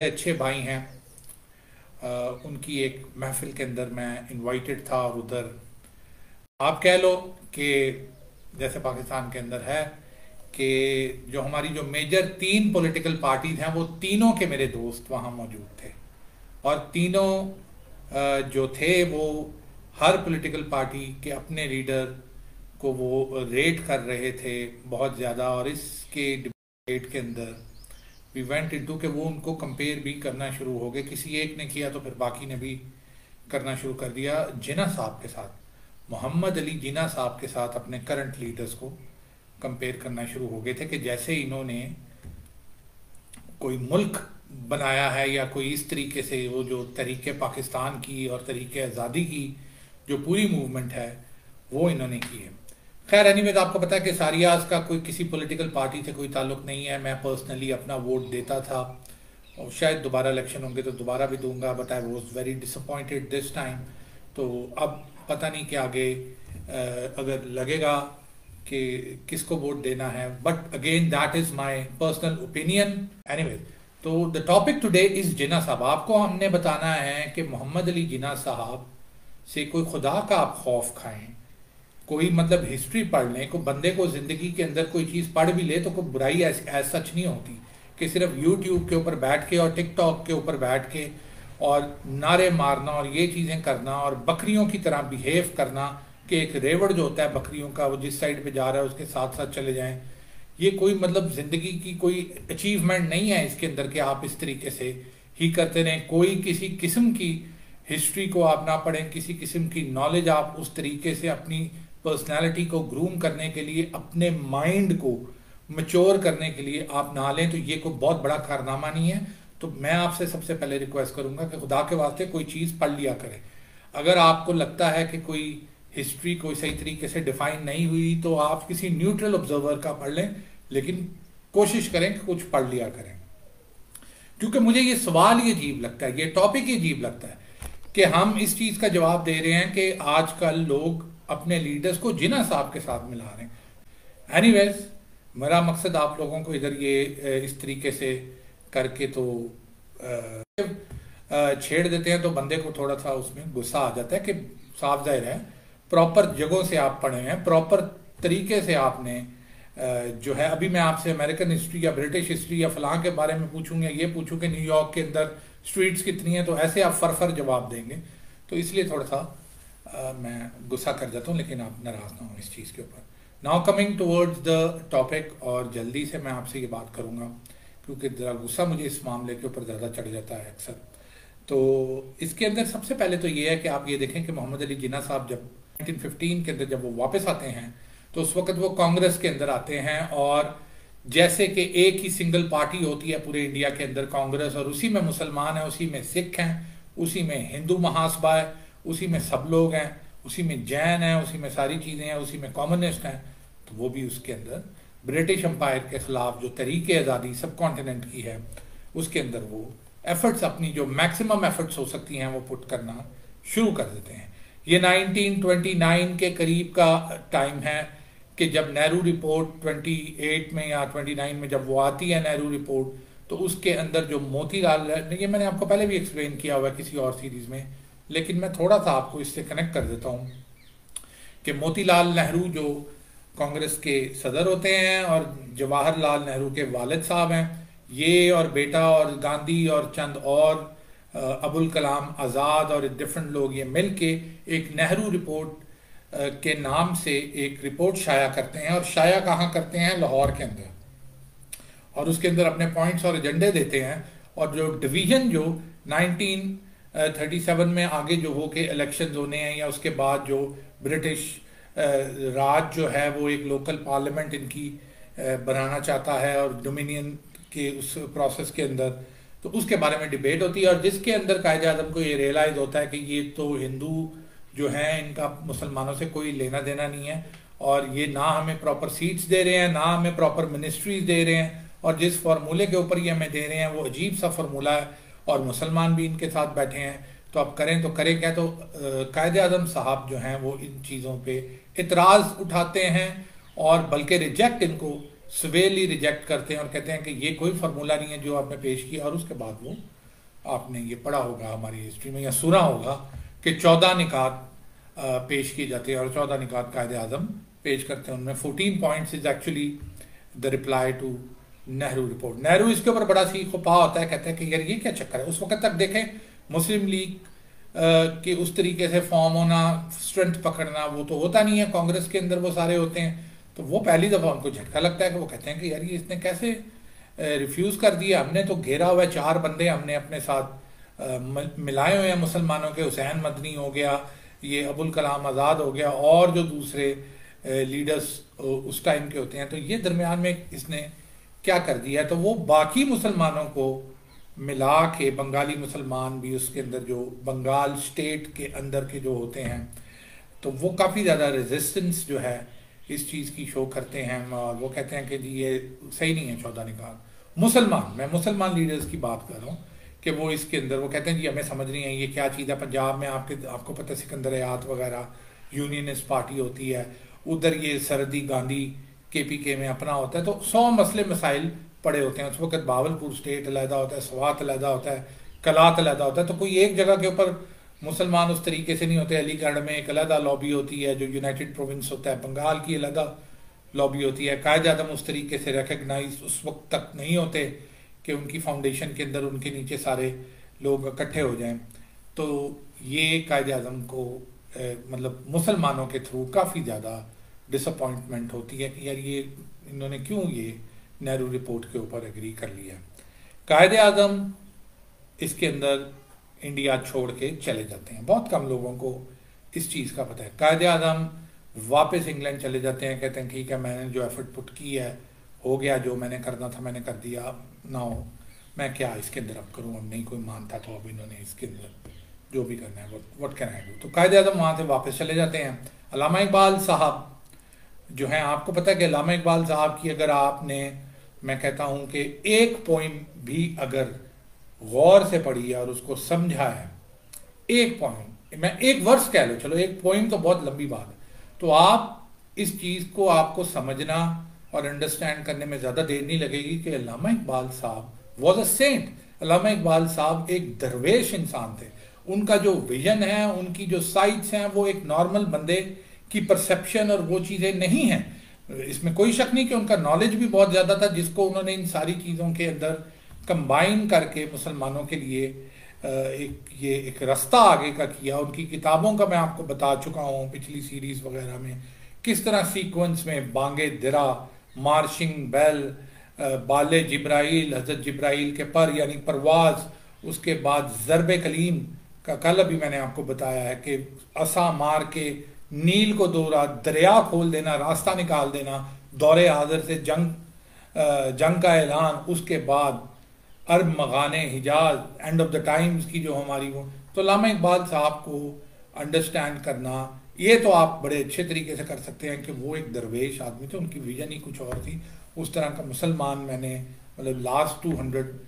अच्छे भाई हैं। आ, उनकी एक महफिल के अंदर मैं इनवाइटेड था और उधर। आप कह लो कि जैसे पाकिस्तान के अंदर है कि जो हमारी जो मेजर तीन पॉलिटिकल पार्टीज़ हैं वो तीनों के मेरे दोस्त वहाँ मौजूद थे। और तीनों जो थे वो हर पॉलिटिकल पार्टी के अपने लीडर को वो रेट कर रहे थे बहुत ज़्यादा और इसके डिबेट के अंदर वी वेंट इनटू कि वो उनको कंपेयर भी करना शुरू हो गए। किसी एक ने किया तो फिर बाकी ने भी करना शुरू कर दिया। जिना साहब के साथ, मोहम्मद अली जिना साहब के साथ अपने करंट लीडर्स को कंपेयर करना शुरू हो गए थे कि जैसे इन्होंने कोई मुल्क बनाया है या कोई इस तरीके से वो जो तरीके पाकिस्तान की और तरीके आज़ादी की जो पूरी मूवमेंट है, वो इन्होंने की है। खैर एनीवेज आपको पता है कि सारियाज का कोई किसी पॉलिटिकल पार्टी से कोई ताल्लुक नहीं है। मैं पर्सनली अपना वोट देता था और शायद दोबारा इलेक्शन होंगे तो दोबारा भी दूँगा but I was very disappointed this time तो अब पता नहीं कि आगे अगर लगेगा कि किसको वोट देना है। But again that is my personal opinion anyways तो the topic today is Jinnah sahab. आपको हमने बताना है कि मोहम्मद अली जिना साहब से कोई खुदा का आप खौफ खाएँ। कोई मतलब हिस्ट्री पढ़ लें, को बंदे को ज़िंदगी के अंदर कोई चीज़ पढ़ भी ले तो कोई बुराई ऐसा सच नहीं होती कि सिर्फ़ यूट्यूब के ऊपर बैठ के और टिकटॉक के ऊपर बैठ के और नारे मारना और ये चीज़ें करना और बकरियों की तरह बिहेव करना कि एक रेवड़ जो होता है बकरियों का, वो जिस साइड पे जा रहा है, उसके साथ साथ चले जाएँ। ये कोई मतलब ज़िंदगी की कोई अचीवमेंट नहीं है इसके अंदर कि आप इस तरीके से ही करते रहें। कोई किसी किस्म की हिस्ट्री को आप ना पढ़ें, किसी किस्म की नॉलेज आप उस तरीके से अपनी पर्सनैलिटी को ग्रूम करने के लिए, अपने माइंड को मच्योर करने के लिए आप नहा लें तो ये कोई बहुत बड़ा कारनामा नहीं है। तो मैं आपसे सबसे पहले रिक्वेस्ट करूँगा कि खुदा के वास्ते कोई चीज़ पढ़ लिया करें। अगर आपको लगता है कि कोई हिस्ट्री कोई सही तरीके से डिफाइन नहीं हुई तो आप किसी न्यूट्रल ऑब्जर्वर का पढ़ लें, लेकिन कोशिश करें कि कुछ पढ़ लिया करें। क्योंकि मुझे ये सवाल ही अजीब लगता है, ये टॉपिक अजीब लगता है कि हम इस चीज़ का जवाब दे रहे हैं कि आजकल लोग अपने लीडर्स को जिना साहब के साथ मिला रहे हैं। एनीवेज मेरा मकसद आप लोगों को इधर ये इस तरीके से करके तो छेड़ देते हैं तो बंदे को थोड़ा सा उसमें गुस्सा आ जाता है कि साफ़ ज़ाहिर है प्रॉपर जगहों से आप पढ़े हैं प्रॉपर तरीके से आपने जो है, अभी मैं आपसे अमेरिकन हिस्ट्री या ब्रिटिश हिस्ट्री या फलां के बारे में पूछूँगा, ये पूछूँ कि न्यूयॉर्क के अंदर स्ट्रीट्स कितनी है तो ऐसे आप फर फर जवाब देंगे। तो इसलिए थोड़ा सा मैं गुस्सा कर जाता हूँ, लेकिन आप नाराज़ ना हो इस चीज़ के ऊपर। Now coming towards the topic और जल्दी से मैं आपसे ये बात करूँगा, क्योंकि ज़रा गुस्सा मुझे इस मामले के ऊपर ज़्यादा चढ़ जाता है अक्सर। तो इसके अंदर सबसे पहले तो ये है कि आप ये देखें कि मोहम्मद अली जिना साहब जब 1915 के अंदर जब वो वापस आते हैं तो उस वक्त वो कांग्रेस के अंदर आते हैं, और जैसे कि एक ही सिंगल पार्टी होती है पूरे इंडिया के अंदर, कांग्रेस और उसी में मुसलमान है, उसी में सिख हैं, उसी में हिंदू महासभा है उसी में सब लोग हैं, उसी में जैन हैं, उसी में सारी चीज़ें हैं, उसी में कॉम्युनिस्ट हैं तो वो भी उसके अंदर ब्रिटिश एम्पायर के खिलाफ जो तरीके आज़ादी सब कॉन्टिनेंट की है, उसके अंदर वो एफर्ट्स अपनी जो मैक्सिमम एफर्ट्स हो सकती हैं, वो पुट करना शुरू कर देते हैं। ये 1929 के करीब का टाइम है कि जब नेहरू रिपोर्ट 28 में या 29 में जब वो आती है नेहरू रिपोर्ट तो उसके अंदर जो मोतीलाल, ये मैंने आपको पहले भी एक्सप्लेन किया हुआ है किसी और सीरीज़ में लेकिन मैं थोड़ा सा आपको इससे कनेक्ट कर देता हूँ कि मोतीलाल नेहरू जो कांग्रेस के सदर होते हैं और जवाहरलाल नेहरू के वालिद साहब हैं, ये और बेटा और गांधी और चंद और अबुल कलाम आज़ाद और डिफरेंट लोग ये मिल के एक नेहरू रिपोर्ट के नाम से एक रिपोर्ट शाया करते हैं और शाया कहाँ करते हैं? लाहौर के अंदर। और उसके अंदर अपने पॉइंट्स और एजेंडे देते हैं और जो डिवीज़न जो 19 थर्टी सेवन में आगे जो हो के इलेक्शन होने हैं या उसके बाद जो ब्रिटिश राज जो है वो एक लोकल पार्लियामेंट इनकी बनाना चाहता है और डोमिनियन के उस प्रोसेस के अंदर तो उसके बारे में डिबेट होती है और जिसके अंदर कायद आज़म को ये रियलाइज़ होता है कि ये तो हिंदू जो हैं, इनका मुसलमानों से कोई लेना देना नहीं है और ये ना हमें प्रॉपर सीट्स दे रहे हैं, ना हमें प्रॉपर मिनिस्ट्रीज दे रहे हैं और जिस फार्मूले के ऊपर ये हमें दे रहे हैं, वो अजीब सा फार्मूला है और मुसलमान भी इनके साथ बैठे हैं तो अब करें तो करें क्या? तो कायद अजम साहब जो हैं, वो इन चीज़ों पे इतराज़ उठाते हैं और बल्कि रिजेक्ट इनको सवेली रिजेक्ट करते हैं और कहते हैं कि ये कोई फार्मूला नहीं है जो आपने पेश किया और उसके बाद वो आपने ये पढ़ा होगा हमारी हिस्ट्री में या सुना होगा कि चौदह निकात पेश किए जाते हैं और चौदह निकात कायद आज़म पेश करते हैं। उनमें fourteen points is actually the reply to Nehru report Nehru इसके ऊपर बड़ा सी खुपा होता है, कहते हैं कि यार ये क्या चक्कर है? उस वक्त तक देखें, मुस्लिम लीग के उस तरीके से फॉर्म होना स्ट्रेंथ पकड़ना, वो तो होता नहीं है। कांग्रेस के अंदर वो सारे होते हैं। तो वो पहली दफ़ा उनको झटका लगता है कि वो कहते हैं कि यार ये इसने कैसे रिफ्यूज़ कर दिया? हमने तो घेरा हुआ है, चार बंदे हमने अपने साथ मिलाए हुए हैं। मुसलमानों के हुसैन मदनी हो गया, ये अबुल कलाम आज़ाद हो गया, और जो दूसरे लीडर्स उस टाइम के होते हैं। तो ये दरमियान में इसने क्या कर दिया? तो वो बाकी मुसलमानों को मिला के, बंगाली मुसलमान भी उसके अंदर जो, बंगाल स्टेट के अंदर के जो होते हैं तो वो काफ़ी ज़्यादा रेजिस्टेंस जो है, इस चीज़ की शो करते हैं और वो कहते हैं कि जी ये सही नहीं है चौदह निकाल। मुसलमान, मैं मुसलमान लीडर्स की बात कर रहा हूँ कि वो इसके अंदर, वो कहते हैं, जी, हमें समझ नहीं है ये क्या चीज़ है? पंजाब में आपके, आपको पता सिकंदर हयात वगैरह यूनियनिस्ट पार्टी होती है, उधर ये सरदी गांधी के पी के में अपना होता है तो सौ मसले मसाइल पड़े होते हैं। उस वक्त बावलपुर स्टेट अलहदा होता है स्वात अलहदा होता है कलात अलहदा होता है तो कोई एक जगह के ऊपर मुसलमान उस तरीके से नहीं होते। अलीगढ़ में एक अलहदा लॉबी होती है जो यूनाइटेड प्रोविंस होता है बंगाल की अलहदा लॉबी होती है। कायद आदम उस तरीके से रिकगनाइज उस वक्त तक नहीं होते कि उनकी फाउंडेशन के अंदर उनके नीचे सारे लोग इकट्ठे हो जाएँ। तो ये कायद आज़म को ए, मतलब मुसलमानों के थ्रू काफ़ी ज़्यादा डिसअपॉइंटमेंट होती है कि यार ये इन्होंने क्यों ये नेहरू रिपोर्ट के ऊपर एग्री कर लिया? कायद आज़म इसके अंदर इंडिया छोड़ के चले जाते हैं। बहुत कम लोगों को इस चीज़ का पता है। कायद आज़म वापस इंग्लैंड चले जाते हैं, कहते हैं, ठीक है, मैंने जो एफर्ट पुट की है, हो गया, जो मैंने करना था, मैंने कर दिया। ना हो मैं क्या इसके अंदर अब करूँ? अब नहीं कोई मानता तो अब इन्होंने इसके अंदर जो भी करना है वट कैन आई डू तो कायद आज़म वहाँ से वापस चले जाते हैं। अलामा इकबाल साहब जो है, आपको पता है कि अलामा इकबाल साहब की अगर आपने, मैं कहता हूँ कि एक पॉइंट भी अगर गौर से पढ़ी है और उसको समझा है, एक पॉइंट मैं एक वर्ष कह लो, चलो, एक पॉइंट तो बहुत लंबी बात है। तो आप इस चीज़ को, आपको समझना और अंडरस्टैंड करने में ज़्यादा देर नहीं लगेगी कि Allama Iqbal sahab was a saint Allama Iqbal sahab एक दरवेश इंसान थे। उनका जो विजन है, उनकी जो साइट्स हैं, वो एक नॉर्मल बंदे की परसेप्शन और वो चीज़ें नहीं है। इसमें कोई शक नहीं कि उनका नॉलेज भी बहुत ज़्यादा था, जिसको उन्होंने इन सारी चीज़ों के अंदर कंबाइन करके मुसलमानों के लिए एक, ये एक रास्ता आगे का किया। उनकी किताबों का मैं आपको बता चुका हूँ, पिछली सीरीज़ वगैरह में। किस तरह सीक्वेंस में बांगे, दिरा मार्शिंग बेल बाले जिब्राइल, हज़रत जिब्राइल के पर, यानी परवाज, उसके बाद ज़रब कलीम का कल अभी मैंने आपको बताया है कि असा मार के नील को दौरा दरिया खोल देना, रास्ता निकाल देना, दौरे हाजिर से जंग जंग का ऐलान, उसके बाद अरब मगाने, Hijaz end of the times की जो हमारी वो। तो लामा इकबाल साहब को अंडरस्टैंड करना, ये तो आप बड़े अच्छे तरीके से कर सकते हैं कि वो एक दरवेश आदमी थे, उनकी विजन ही कुछ और थी। उस तरह का मुसलमान मैंने मतलब लास्ट टू हंड्रेड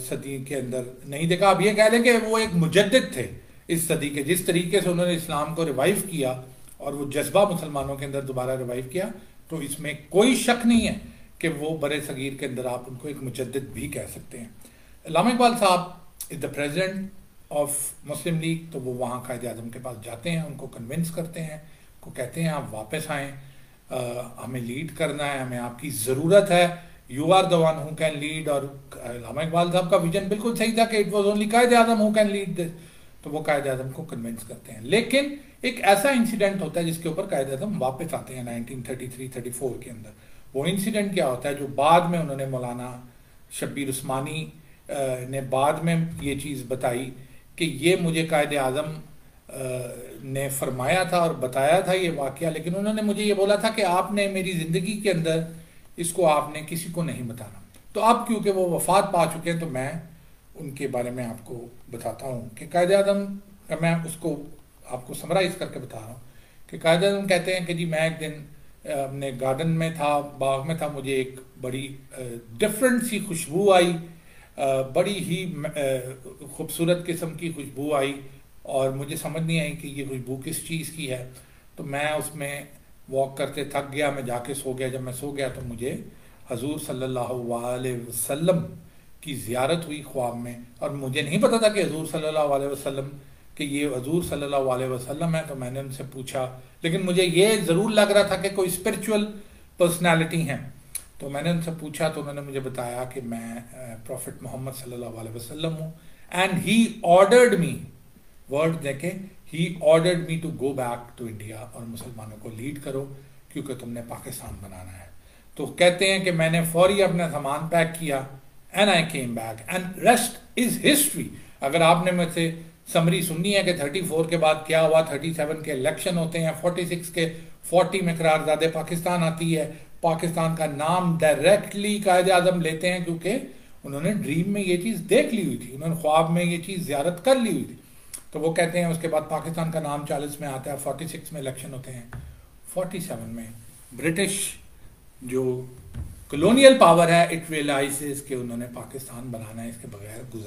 सदी के अंदर नहीं देखा। अब ये कह लें कि वो एक मुजद थे। इस सदी के जिस तरीके से उन्होंने इस्लाम को रिवाइव किया और वो जज्बा मुसलमानों के अंदर दोबारा रिवाइव किया तो इसमें कोई शक नहीं है कि वो बड़े सगीर के अंदर आप उनको एक मुजद भी कह सकते हैं। Allama Iqbal sahab is the president of Muslim League तो वो वहाँ कायद अजम के पास जाते हैं, उनको कन्विंस करते हैं को कहते हैं, आप वापस आएँ हमें लीड करना है, हमें आपकी ज़रूरत है you are the one who can lead और इलामा इकबाल साहब का विजन बिल्कुल सही था कि it was only Quaid Azam who can lead तो वो कायद आज़म को कन्विंस करते हैं। लेकिन एक ऐसा इंसिडेंट होता है जिसके ऊपर कायद आज़म वापस आते हैं 1933-34 के अंदर। वो इंसिडेंट क्या होता है जो बाद में उन्होंने मौलाना शब्बीर उस्मानी ने बाद में ये चीज़ बताई कि ये मुझे कायद आज़म ने फरमाया था और बताया था ये वाक्य, लेकिन उन्होंने मुझे ये बोला था कि आपने मेरी ज़िंदगी के अंदर इसको आपने किसी को नहीं बताना। तो अब क्योंकि वो वफात पा चुके हैं तो मैं उनके बारे में आपको बताता हूँ कि कायद अजम मैं उसको आपको समराइज करके बता रहा हूँ कि कायद अजम कहते हैं कि जी, मैं एक दिन अपने गार्डन में था, बाग में था, मुझे एक बड़ी डिफरेंट सी खुशबू आई बड़ी ही खूबसूरत किस्म की खुशबू आई और मुझे समझ नहीं आई कि ये खुशबू किस चीज़ की है। तो मैं उसमें वॉक करते थक गया, मैं जाके सो गया, जब मैं सो गया तो मुझे हजूर सल्लल्लाहु अलैहि वसल्लम की ज़ियारत हुई ख्वाब में। और मुझे नहीं पता था कि हजूर सल्लल्लाहु अलैहि वसल्लम कि ये हजूर सल्लल्लाहु अलैहि वसल्लम है तो मैंने उनसे पूछा। लेकिन मुझे ये ज़रूर लग रहा था कि कोई स्पिरिचुअल पर्सनैलिटी हैं। तो मैंने उनसे पूछा तो उन्होंने मुझे बताया कि मैं प्रॉफिट मोहम्मद सल्लल्लाहु अलैहि वसल्लम हूँ। And he ordered me word देखे he ordered me to go back to India और मुसलमानों को लीड करो, क्योंकि तुमने पाकिस्तान बनाना है। तो कहते हैं कि मैंने फौरी अपना सामान पैक किया। And I came back and rest is history अगर आपने मुझसे समरी सुननी है कि 34 के बाद क्या हुआ 37 के इलेक्शन होते हैं 46 के 40 में करारदादे पाकिस्तान आती है। पाकिस्तान का नाम डायरेक्टली कायद आज़म लेते हैं क्योंकि उन्होंने ड्रीम में ये चीज़ देख ली हुई थी। उन्होंने ख्वाब में ये चीज़ ज्यारत कर ली हुई थी। तो वो कहते हैं, उसके बाद पाकिस्तान का नाम चालीस में आता है फोर्टी सिक्स में इलेक्शन होते हैं। फोर्टी सेवन में ब्रिटिश जो कलोनियल पावर है इट रियलाइज़ के उन्होंने पाकिस्तान बनाना है इसके बगैर गुजर